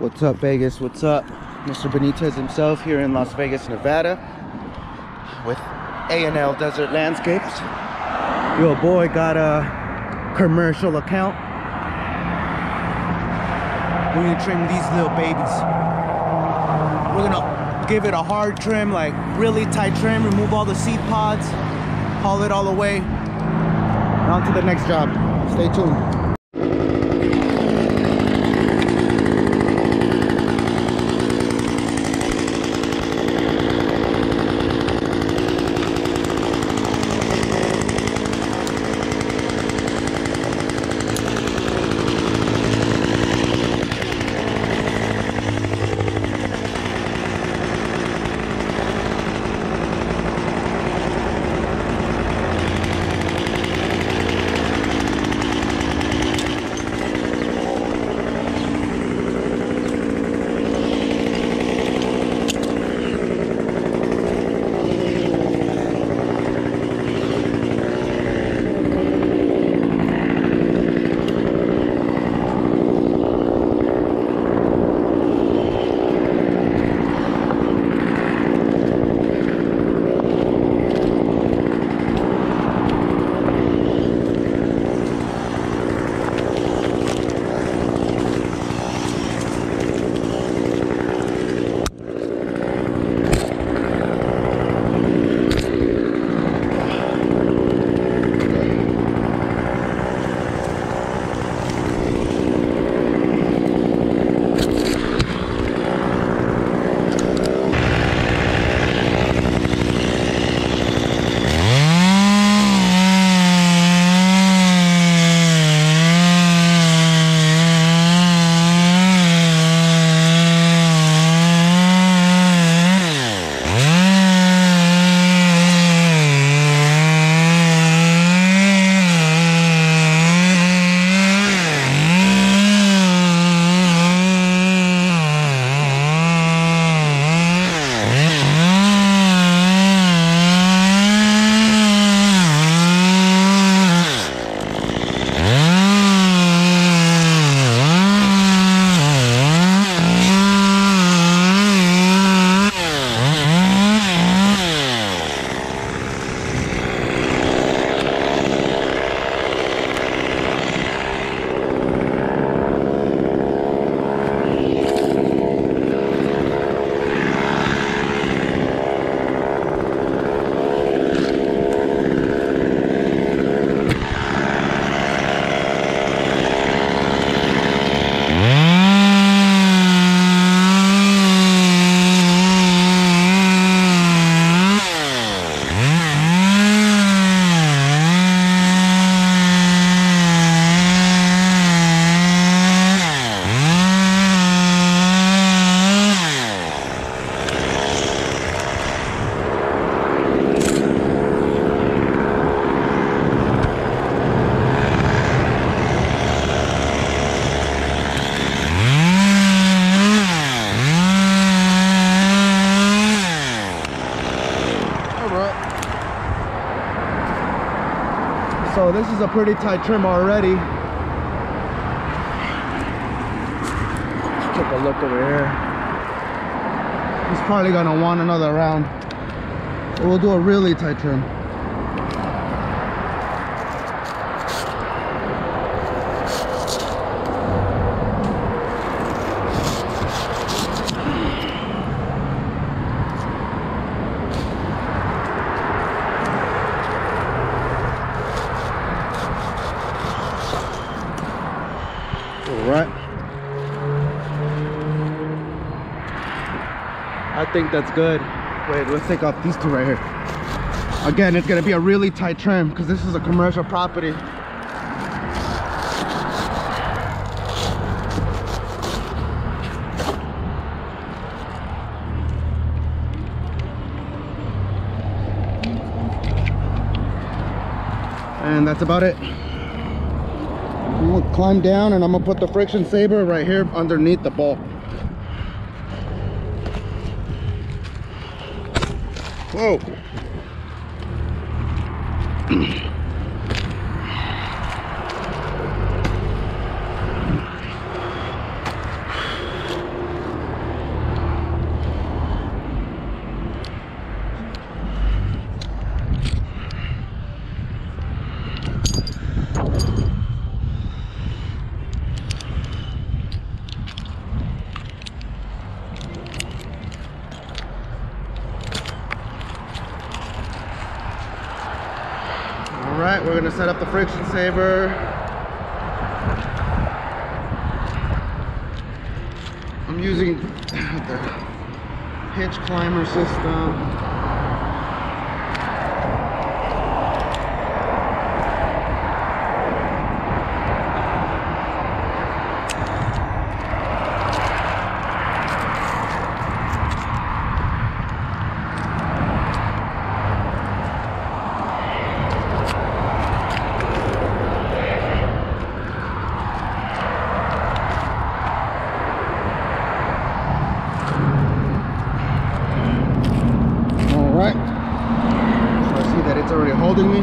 What's up, Vegas? What's up? Mr. Benitez himself here in Las Vegas, Nevada with A&L Desert Landscapes. Your boy got a commercial account. We're gonna trim these little babies. We're gonna give it a hard trim, like really tight trim, remove all the seed pods, haul it all away. On to the next job. Stay tuned. So this is a pretty tight trim already. Let's take a look over here. He's probably gonna want another round. We'll do a really tight trim. All right. Think that's good. Wait, let's take off these two right here. Again, it's gonna be a really tight trim because this is a commercial property. And that's about it. I'm gonna climb down and I'm gonna put the friction saver right here underneath the ball. Whoa. right, we're gonna set up the friction saver. I'm using the hitch climber system. All right. So I see that it's already holding me.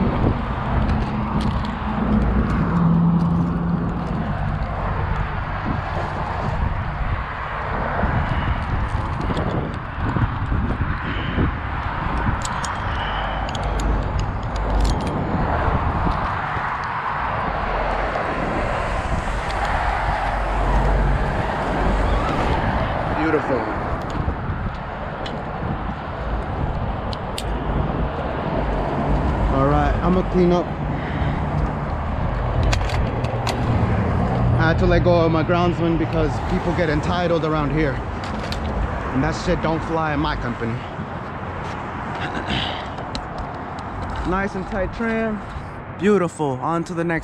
Beautiful. All right, I'm gonna clean up. I had to let go of my groundsman because people get entitled around here. And that shit don't fly in my company. nice and tight trim. Beautiful. On to the next